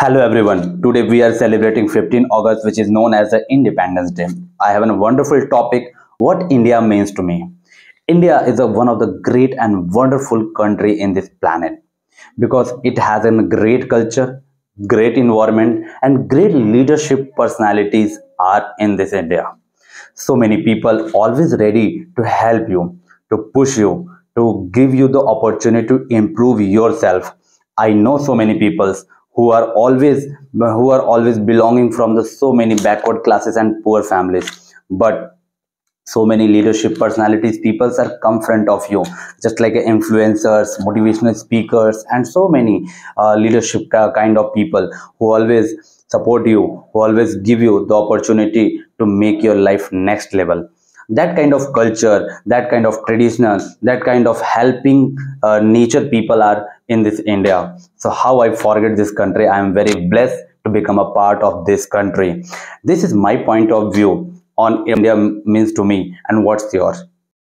Hello everyone. Today we are celebrating 15 August which is known as the Independence Day. I have a wonderful topic what India means to me. India is a, one of the great and wonderful country in this planet because it has a great culture, great environment and great leadership personalities are in this India. So many people always ready to help you, to push you, to give you the opportunity to improve yourself. I know so many people who are always who are always belonging from the so many backward classes and poor families. But so many leadership personalities people are come front of you. Just like influencers motivational speakers and so many uh, leadership kind of people who always support you who always give you the opportunity to make your life next level. That kind of culture that kind of traditional that kind of helping uh, nature people are in this india. So how i forget this country i am very blessed to become a part of this country. This is my point of view on india means to me. And what's yours